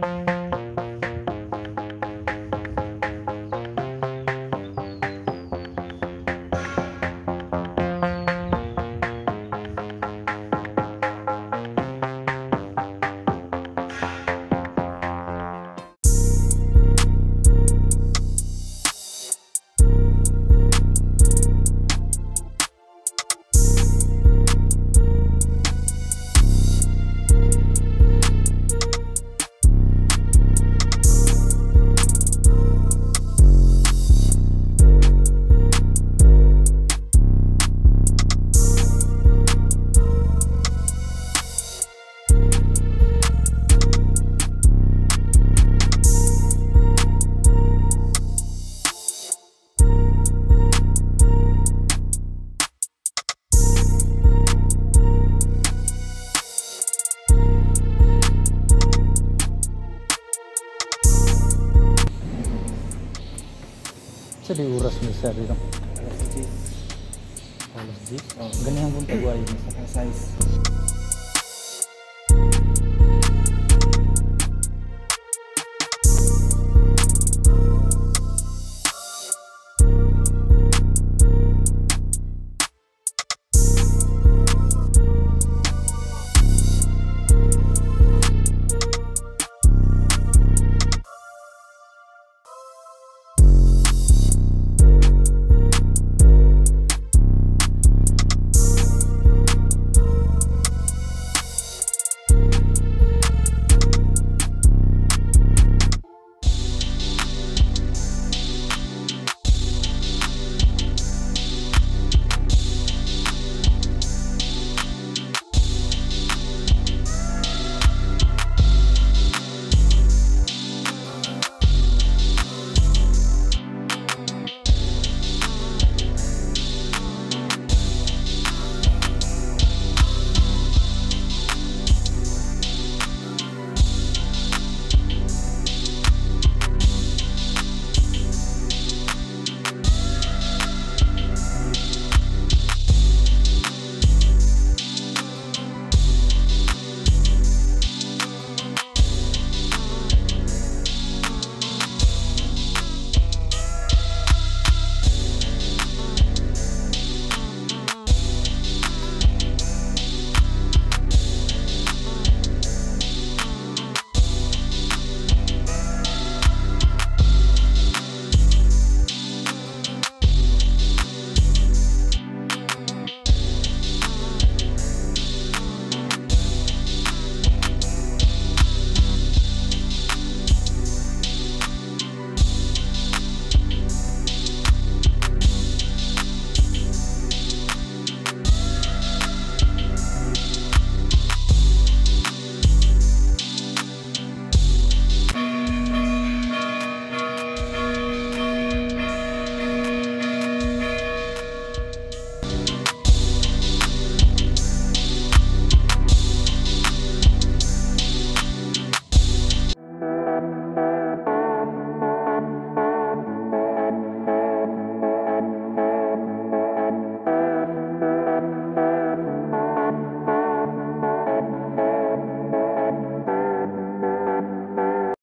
Sa di oras ni sir dito. Alas 10. Alas 10. Oh. Ganyan pong tagwayo ni sir. Size.